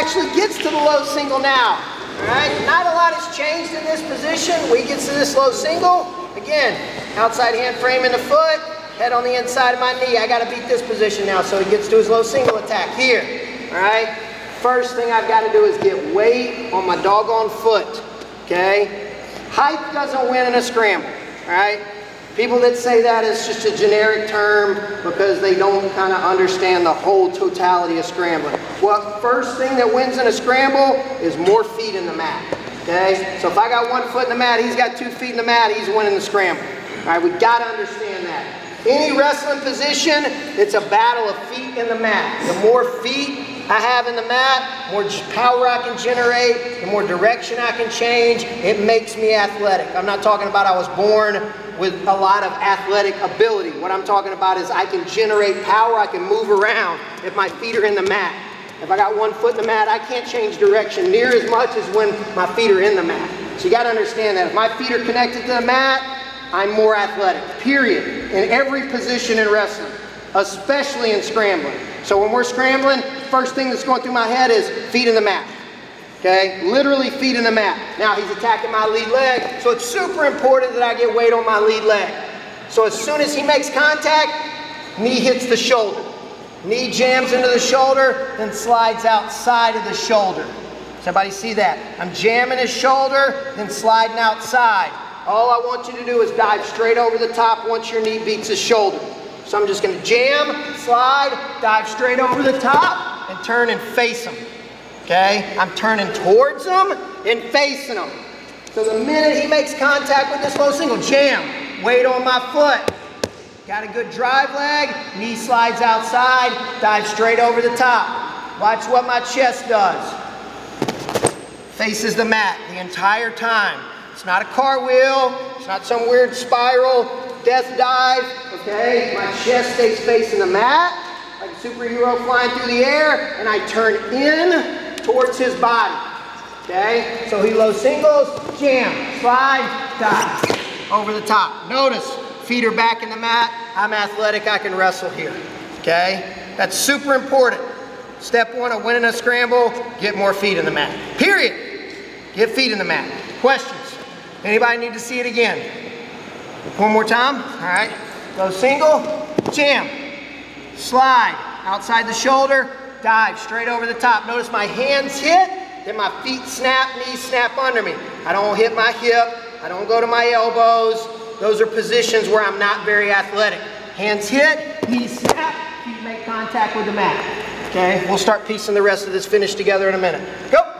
actually gets to the low single now. All right, not a lot has changed in this position. We get to this low single. Again, outside hand frame in the foot, head on the inside of my knee. I gotta beat this position now so he gets to his low single attack. Here, all right? First thing I've gotta do is get weight on my doggone foot, okay? Height doesn't win in a scramble, all right? People that say that is just a generic term because they don't kind of understand the whole totality of scrambling. Well, first thing that wins in a scramble is more feet in the mat. Okay? So if I got one foot in the mat, he's got two feet in the mat, he's winning the scramble. All right, we got to understand that. Any wrestling position, it's a battle of feet in the mat. The more feet I have in the mat, more power I can generate, the more direction I can change, it makes me athletic. I'm not talking about I was born with a lot of athletic ability. What I'm talking about is I can generate power, I can move around if my feet are in the mat. If I got one foot in the mat, I can't change direction near as much as when my feet are in the mat. So you got to understand that. If my feet are connected to the mat, I'm more athletic, period. In every position in wrestling, especially in scrambling. So when we're scrambling, first thing that's going through my head is feet in the mat. Okay, literally feet in the mat. Now he's attacking my lead leg, so it's super important that I get weight on my lead leg. So as soon as he makes contact, knee hits the shoulder. Knee jams into the shoulder, then slides outside of the shoulder. Somebody see that? I'm jamming his shoulder, then sliding outside. All I want you to do is dive straight over the top once your knee beats his shoulder. So I'm just gonna jam, slide, dive straight over the top, and turn and face him. Okay? I'm turning towards him and facing him. So the minute he makes contact with this low single, jam, weight on my foot. Got a good drive leg, knee slides outside, dive straight over the top. Watch what my chest does. Faces the mat the entire time. It's not a car wheel, it's not some weird spiral, death dive, okay? My chest stays facing the mat, like a superhero flying through the air, and I turn in towards his body. Okay? So he low singles, jam, slide, dive. Over the top. Notice, feet are back in the mat. I'm athletic, I can wrestle here. Okay? That's super important. Step one of winning a scramble, get more feet in the mat. Period. Get feet in the mat. Questions? Anybody need to see it again? One more time. All right. Go single, jam, slide, outside the shoulder, dive straight over the top. Notice my hands hit, then my feet snap, knees snap under me. I don't hit my hip, I don't go to my elbows. Those are positions where I'm not very athletic. Hands hit, knees snap, feet make contact with the mat. Okay, we'll start piecing the rest of this finish together in a minute. Go.